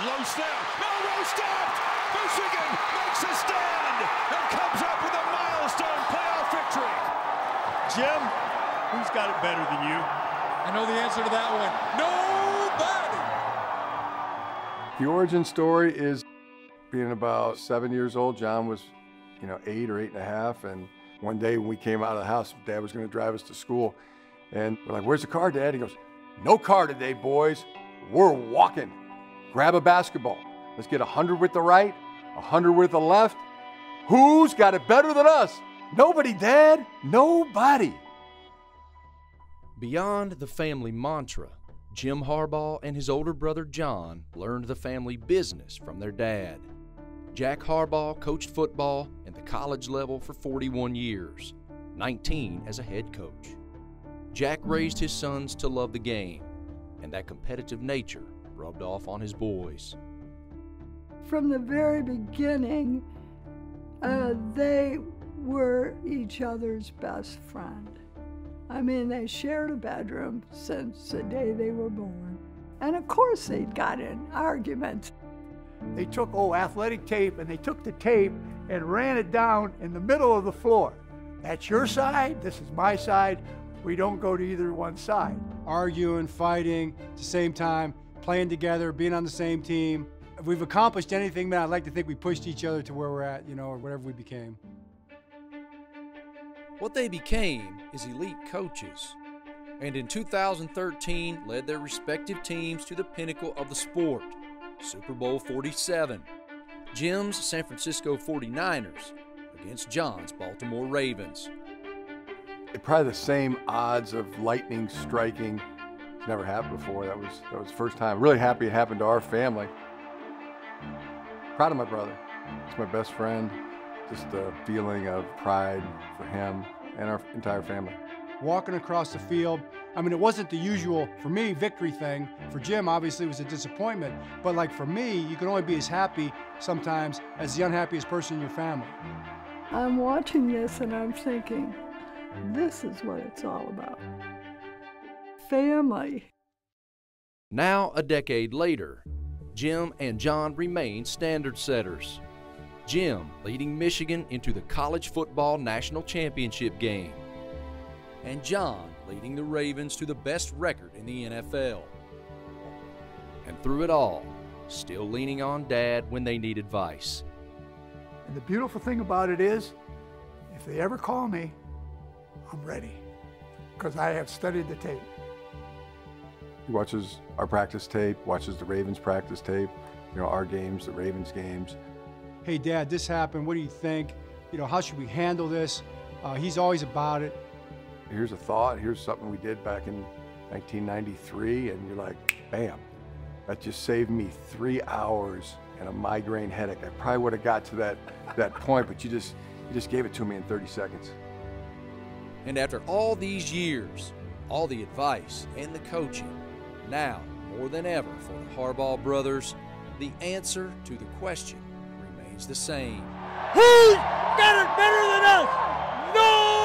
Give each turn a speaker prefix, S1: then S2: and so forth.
S1: Low snap. Milroe's stopped. Michigan makes a stand and comes up with a milestone playoff victory.
S2: Jim, who's got it better than you?
S3: I know the answer to that one. Nobody.
S4: The origin story is being about seven years old. John was, you know, eight or eight and a half. And one day when we came out of the house, Dad was going to drive us to school. And we're like, Where's the car, Dad? He goes, No car today, boys. We're walking. Grab a basketball. Let's get 100 with the right, 100 with the left. Who's got it better than us? Nobody, Dad. Nobody.
S5: Beyond the family mantra, Jim Harbaugh and his older brother John learned the family business from their dad. Jack Harbaugh coached football at the college level for 41 years, 19 as a head coach. Jack raised his sons to love the game, and that competitive nature rubbed off on his boys.
S6: From the very beginning, uh, they were each other's best friend. I mean, they shared a bedroom since the day they were born. And of course, they'd got in arguments.
S7: They took old athletic tape and they took the tape and ran it down in the middle of the floor. That's your side, this is my side. We don't go to either one side.
S8: Arguing, fighting, at the same time, playing together, being on the same team. If we've accomplished anything, man, I'd like to think we pushed each other to where we're at, you know, or whatever we became.
S5: What they became is elite coaches, and in 2013 led their respective teams to the pinnacle of the sport, Super Bowl 47. Jim's San Francisco 49ers against John's Baltimore Ravens.
S4: Probably the same odds of lightning striking. It's never happened before. That was that was the first time. Really happy it happened to our family. Proud of my brother. He's my best friend. Just a feeling of pride for him and our entire family.
S8: Walking across the field, I mean, it wasn't the usual, for me, victory thing. For Jim, obviously, it was a disappointment. But like for me, you can only be as happy sometimes as the unhappiest person in your family.
S6: I'm watching this and I'm thinking, this is what it's all about. Family.
S5: Now, a decade later, Jim and John remain standard setters. Jim leading Michigan into the college football national championship game, and John leading the Ravens to the best record in the NFL. And through it all, still leaning on Dad when they need advice.
S7: And the beautiful thing about it is, if they ever call me, I'm ready because I have studied the tape.
S4: He watches our practice tape, watches the Ravens practice tape, you know, our games, the Ravens games.
S8: Hey, Dad, this happened. What do you think? You know, how should we handle this? Uh, he's always about it.
S4: Here's a thought. Here's something we did back in 1993, and you're like, bam, that just saved me three hours and a migraine headache. I probably would have got to that that point, but you just you just gave it to me in 30 seconds.
S5: And after all these years, all the advice and the coaching, now more than ever for the Harbaugh brothers, the answer to the question remains the same.
S2: Who's got it better than us? No!